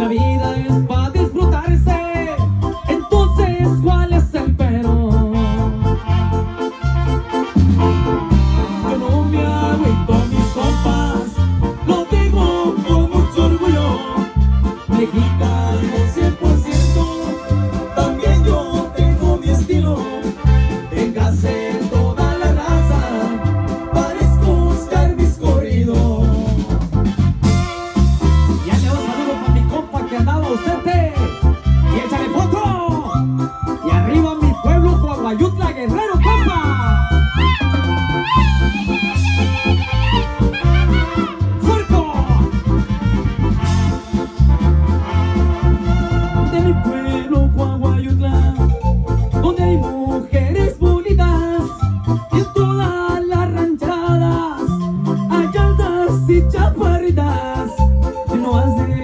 La vida es para disfrutarse, entonces ¿cuál es el pero? Yo no me agüito a mis copas, lo digo con mucho orgullo, mexicano siempre.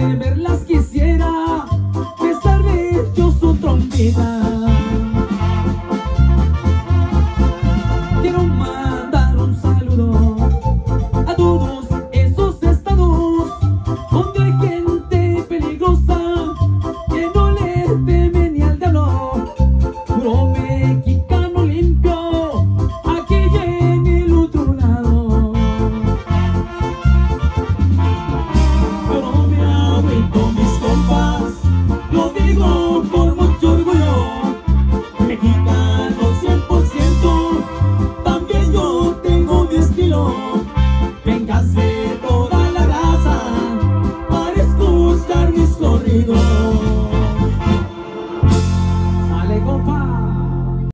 que verlas quisiera, besarme yo su trompeta. por mucho orgullo. Mexicano 100% También yo tengo mi estilo.